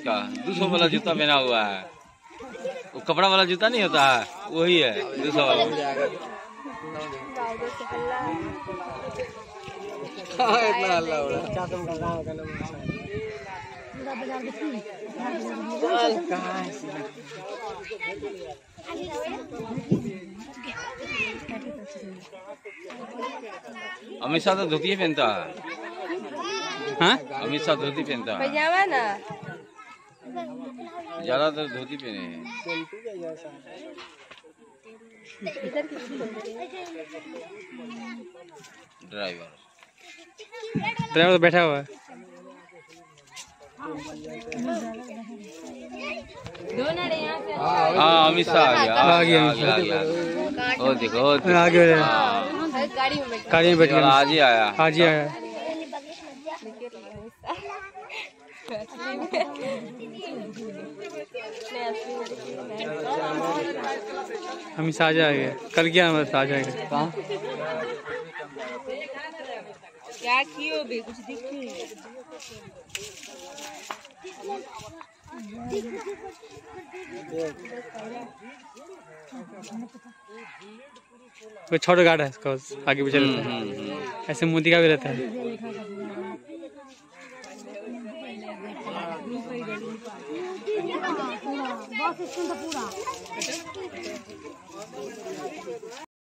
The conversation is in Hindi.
उसका। दो सौ वाला जूता पहना हुआ है। वो कपड़ा वाला जूता नहीं होता है वही है दो सौ वाला। हल्ला हो? अमित शाह तो धोती पहनता हाँ। अमित शाह धोती पहनता है। ना। ज़्यादातर धोती पहने हैं। ड्राइवर। ड्राइवर तो बैठा हुआ है। दोनों ने यहाँ से हाँ अमित शाह आ गया। आ गया, आ गया, देखो। आगे हो। गाड़ी में बैठ। गाड़ी में बैठ ये वाला गया। आज ही आया। आज ही आया। हम आ गए कल क्या हमारा साजा आ गया क्या कियो भी कुछ दिख नहीं वो छोटा गाड़ा है इसका आगे पीछे हम्म, रहता है। हम्म, हम्म। ऐसे मोदी का भी रहता है। हाँ, हाँ, हाँ, बस स्टैंड तो पूरा।